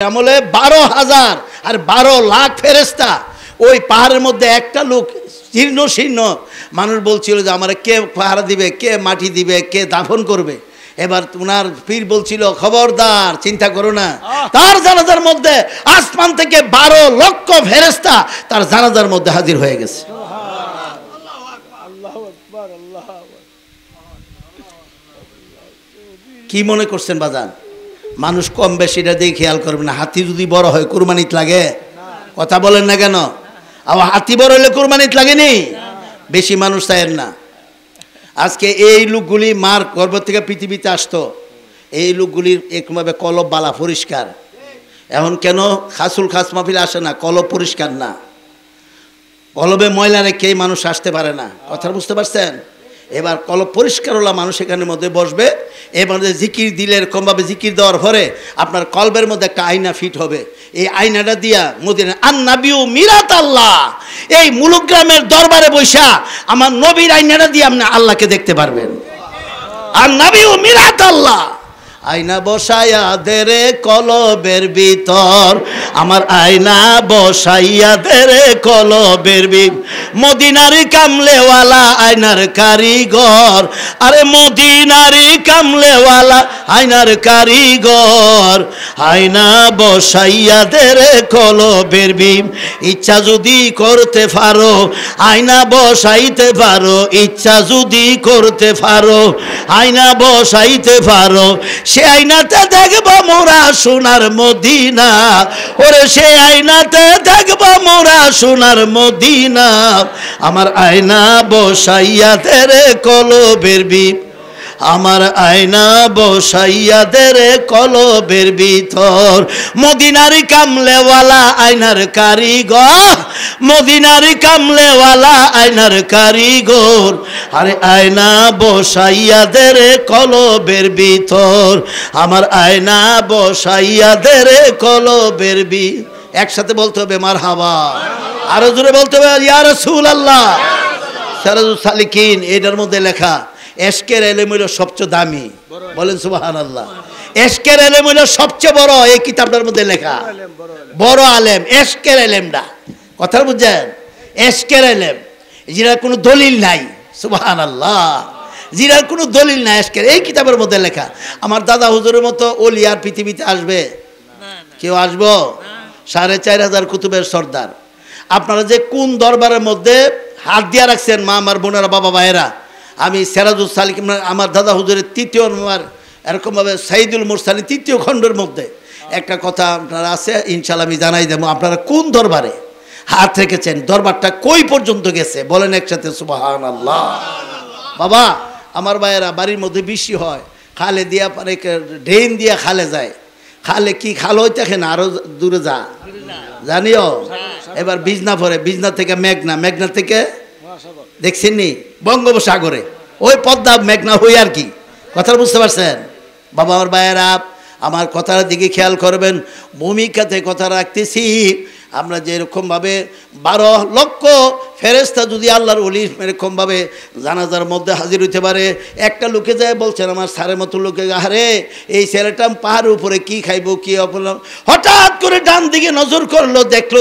আমলে বারো হাজার আর বারো লাখ ফেরেস্তা ওই পাহাড়ের মধ্যে একটা লোক শীর্ণ শীর্ণ মানুষ বলছিল যে আমার কে পাহারা দিবে? কে মাটি দিবে? কে দাফন করবে? এবার ওনার পীর বলছিল খবরদার চিন্তা করো না। তার জানাজার মধ্যে আসমান থেকে বারো লক্ষ ফেরেস্তা তার জানাজার মধ্যে হাজির হয়ে গেছে। কি মনে করছেন বাজান? মানুষ কম বেশিটা দিয়ে খেয়াল করবে না। হাতি যদি বড় হয়, কুরবানিত লাগে? কথা বলেন না কেন? আবার হাতি বড় হলে কুরবানিত লাগেনি? বেশি মানুষ চায়েন না। আজকে এই লোকগুলি মার গর্ভ থেকে পৃথিবীতে আসতো। এই লোকগুলির একভাবে কলব বালা পরিষ্কার। এখন কেন খাসুল খাস মাহফিল আসে না? কলব পরিষ্কার না। কলবে ময়লা রেখেই মানুষ আসতে পারে না। কথা বুঝতে পারছেন? এবার কল পরিষ্কার হলো, মানুষ এখানের মধ্যে বসবে এবার জিকির দিলে এরকমভাবে জিকির দেওয়ার পরে আপনার কলবের মধ্যে একটা আয়না ফিট হবে। এই আয়নাটা দিয়া মদিনা আন্নাবিউ মিরাত আল্লাহ এই মুলুগ্রামের দরবারে বৈশা আমার নবীর আয়নাটা দিয়ে আপনি আল্লাহকে দেখতে পারবেন। আর নাবিউ মিরাত আল্লাহ আয়না বসাইয়া দেরে কলবের ভিতর। আমার আয়না বসাইয়া দেরে কলবের ভিতর মদিনারি কামলেওয়ালা আয়নার কারিগর। আরে মদিনারি কামলেওয়ালা আয়নার কারিগর। আয়না বসাইয়া দেরে কলবের বিম ইচ্ছা যদি করতে পারো, আয়না বসাইতে পারো, ইচ্ছা যদি করতে পারো, আয়না বসাইতে পারো সে আইনাতে দেখব মোরা সোনার মদিনা। ওরে সে আইনাতে দেখব মোরা সোনার মদিনা। আমার আয়না বসাইয়া তেরে কলবের বিপ আমার আয়না বসাইয়া দেরে কলবের ভিতর। মদিনারি কামলেওয়ালা আয়নার কারিগর, মদিনারি কামলেওয়ালা আয়নার কারিগর। আরে আয়না বসাইয়া দেরে কলবের ভিতর। আমার আয়না বসাইয়া দেরে কলবের বি একসাথে বলতে হবে মার হাওয়া আরও জোরে বলতে হবে, ইয়া রাসূল আল্লাহ সারাজুল সালিকিন, এটার মধ্যে লেখা এশকের এলেম হইল সবচেয়ে দামি। বলেন সুবাহান আল্লাহ এশকের এলেম হইল সবচেয়ে বড় এই কিতাবটার মধ্যে লেখা। বড় আলেম এশকের এলেমটা। কথা বুঝছেন? এশকের এলেম। যেটার কোনো দলিল নাই সুবাহান আল্লাহ জিরার কোনো দলিল নাই এশকের। এই কিতাবের মধ্যে লেখা আমার দাদা হুজুরের মতো ওলিয়ার পৃথিবীতে আসবে? কেউ আসব? সাড়ে চার হাজার কুতুবের সর্দার। আপনারা যে কোন দরবারের মধ্যে হাত দিয়া রাখছেন মা আমার বোনেরা বাবা ভাইয়েরা আমি সেরাজুল সালিক আমার দাদা হুজুরের তৃতীয় আমার এরকমভাবে সাইদুল মুরসালি তৃতীয় খণ্ডের মধ্যে। একটা কথা আপনারা আছে ইনশাল্লাহ আমি জানাই দেবো আপনারা কোন দরবারে হাত রেখেছেন? দরবারটা কই পর্যন্ত গেছে? বলেন একসাথে সুবাহান আল্লাহ বাবা আমার ভাইয়েরা বাড়ির মধ্যে বেশি হয় খালে দিয়া পারে ড্রেন দিয়া খালে যায়। খালে কি খাল হইতে না আরও দূরে যা। জানিও? এবার বিজনা পরে বিজনা থেকে মেঘনা মেঘনা থেকে দেখছেন বঙ্গোপসাগরে। ওই পদ্মা মেঘনা হই আর কি? কথা বুঝতে পারছেন? বাবা, আমার ভাইয়েরা, আমার কথার দিকে খেয়াল করবেন। ভূমিকাতে কথা রাখতেছি। আমরা যেরকমভাবে বারো লক্ষ ফেরেস্তা যদি আল্লাহর অলি এরকমভাবে জানাজার মধ্যে হাজির হইতে পারে, একটা লোকে যায় বলছেন আমার সারের মতো লোকে আরে এই ছেলেটা পাহাড়ের উপরে কি খাইবো, কি অপলাম হঠাৎ করে ডান দিকে নজর করল, দেখল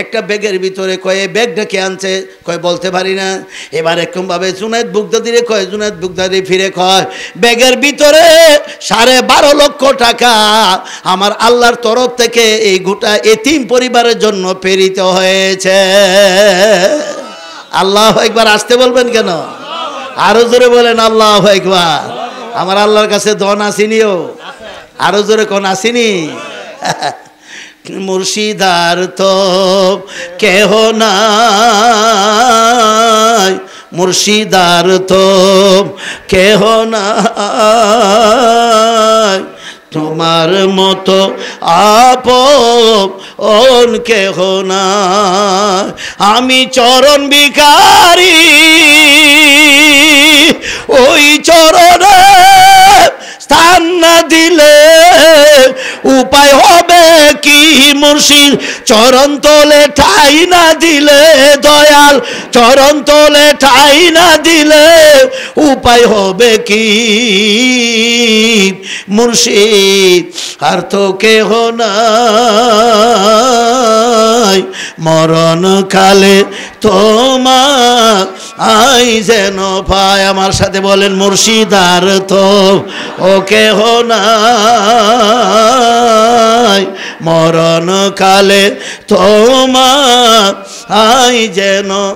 একটা ব্যাগের ভিতরে কয়ে ব্যাগটা কে আনছে। কয়, বলতে পারি না। এবার এরকমভাবে জুনায়দ বুগদাদিরে কয়, জুনায়দ বুগদাদি ফিরে কয়, ব্যাগের ভিতরে সাড়ে বারো লক্ষ টাকা আমার আল্লাহর তরফ থেকে এই গোটা এতিম পরিবারের জন্য প্রেরিত হয়েছে। আল্লাহ একবার আসতে বলবেন কেন? আরও জোরে বলেন, আল্লাহ একবার আমার আল্লাহর কাছে ধন আসিনিও। আরও জোরে কোন আসিনি? মুর্শিদার তো কেহ না মুর্শিদার তো কেহ নাই। তোমার মতো আপ অন কেহ না আমি চরণ বিকারি ওই চরণে স্থান না দিলে উপায় হবে কি মুর্শিদ? চরণ তোলে ঠাই না দিলে দয়াল, চরণ তোলে ঠাই না দিলে উপায় হবে কি মুর্শিদ? আর তো কেহ নাই। মরণ কালে তোমার আই যেন পায় আমার সাথে বলেন মুর্শিদার তো, ও কেহ নাই। মরণ কালে তোমা আই যেন